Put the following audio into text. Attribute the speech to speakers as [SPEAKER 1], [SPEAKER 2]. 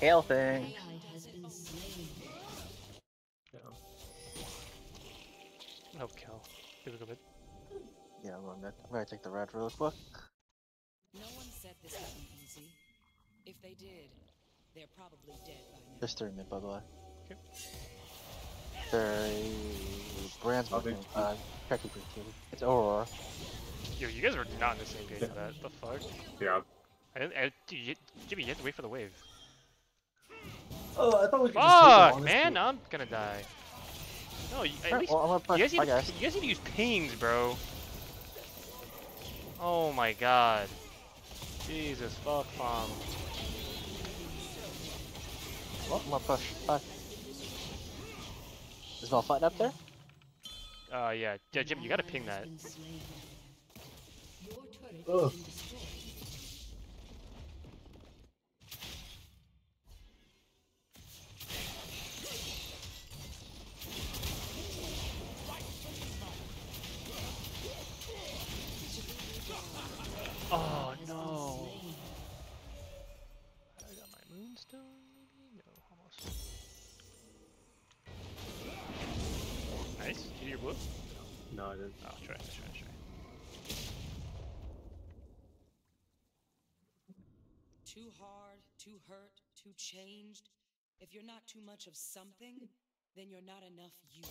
[SPEAKER 1] Hail thing.
[SPEAKER 2] Yeah.
[SPEAKER 3] No kill. Give it a bit.
[SPEAKER 1] Yeah, I'm on that. I'm gonna take the red real quick.
[SPEAKER 4] No one said this would be easy. If they did, they're probably dead by now.
[SPEAKER 1] There's three mid, by the way.
[SPEAKER 3] Okay.
[SPEAKER 1] There, Brand's
[SPEAKER 2] I'll be-
[SPEAKER 1] working. Uh, Becky too. It's Aurora.
[SPEAKER 3] Yo, you guys were not on the same page for that. The fuck?
[SPEAKER 2] Yeah.
[SPEAKER 3] I, didn't- I, dude, you, Jimmy, you have to wait for the wave.
[SPEAKER 2] Oh, I thought we could just take
[SPEAKER 3] Fuck, man. I'm gonna die. No, you, at
[SPEAKER 1] Sure,
[SPEAKER 3] least
[SPEAKER 1] well, I'm gonna
[SPEAKER 3] you guys, need
[SPEAKER 1] I
[SPEAKER 3] to,
[SPEAKER 1] guess.
[SPEAKER 3] you guys need to use pings, bro. Oh my god. Jesus fuck, mom.
[SPEAKER 1] Well, I'm gonna push. Bye. Is Malphite up there?
[SPEAKER 3] Uh, yeah, yeah, Jim, you gotta ping that.
[SPEAKER 2] Ugh.
[SPEAKER 3] Got moonstone, maybe? No, almost. Nice. Did you get your blue?
[SPEAKER 2] No, I didn't.
[SPEAKER 3] Oh, try, try, try.
[SPEAKER 4] Too hard, too hurt, too changed. If you're not too much of something, then you're not enough you.